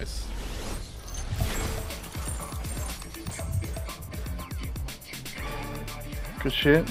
Nice. Good shit.